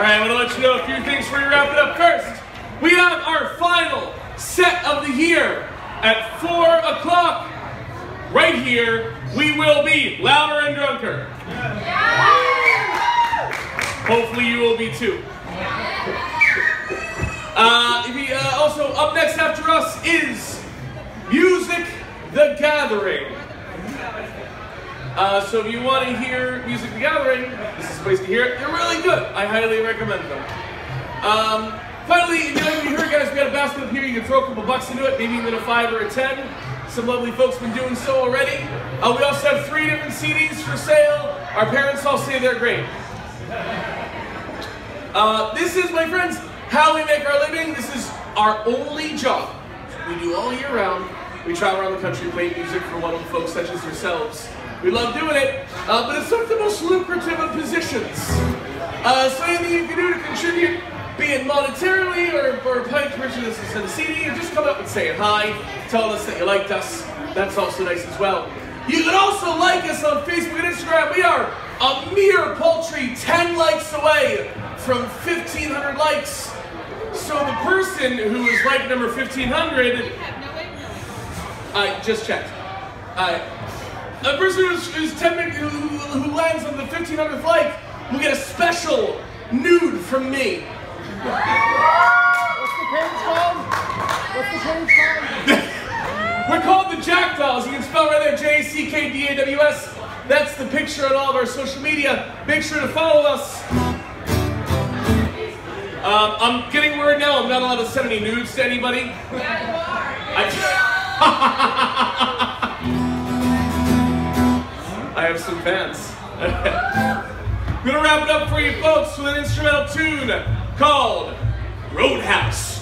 All right, I want to let you know a few things before we wrap it up. First, we have our final set of the year at 4 o'clock. Right here, we will be louder and drunker. Hopefully, you will be too. Uh, you, uh, also, up next after us is Music the Gathering. Uh, so if you want to hear Music the Gathering, this is the place to hear it. They're really good. I highly recommend them. Um, finally, you what you heard, guys, we got a basket up here. You can throw a couple bucks into it, maybe even a five or a ten. Some lovely folks been doing so already. Uh, we also have three different CDs for sale. Our parents all say they're great. Uh, this is, my friends, how we make our living. This is our only job. We do all year round. We travel around the country playing music for wonderful folks such as yourselves. We love doing it, uh, but it's not the most lucrative of positions. Uh, so anything you can do to contribute, be it monetarily or, or paying commission this is a CD, or just come up and say hi, tell us that you liked us. That's also nice as well. You can also like us on Facebook and Instagram. We are a mere paltry 10 likes away from 1,500 likes. So the person who is like number 1,500, I just checked. Uh, a person who's, who's 10, who, who lands on the 1,500th like will get a special nude from me. What's the page called? What's the page called? We're called the Jackdaws. You can spell right there J-A-C-K-D-A-W-S. That's the picture on all of our social media. Make sure to follow us. Um, I'm getting word now I'm not allowed to send any nudes to anybody. Yeah, you are. I, have some fans. I'm gonna wrap it up for you folks with an instrumental tune called Roadhouse.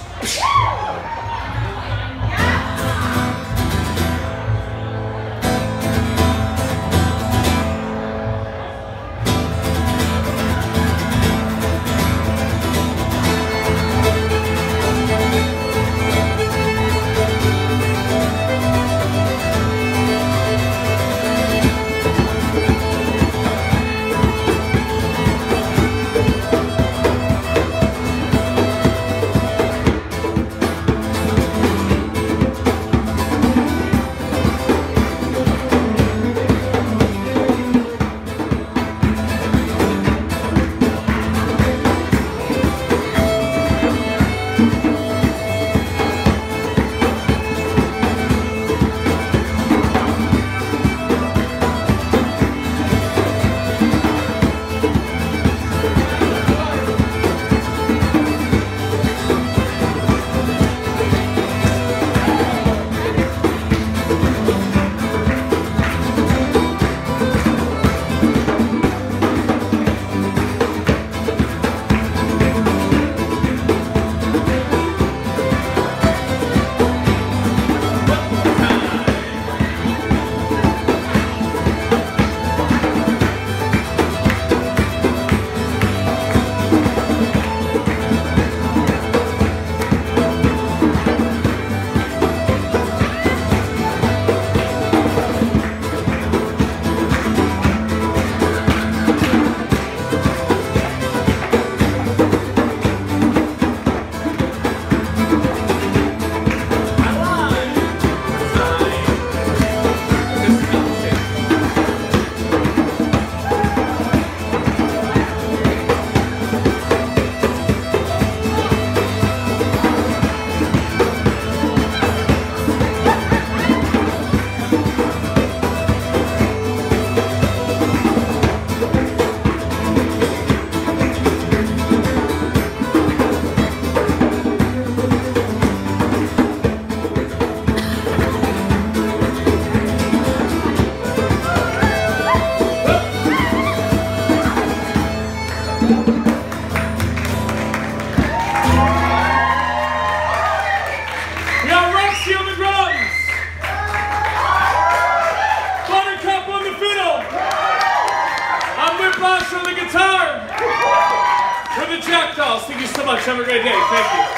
Jackdaws. Thank you so much. Have a great day. Thank you.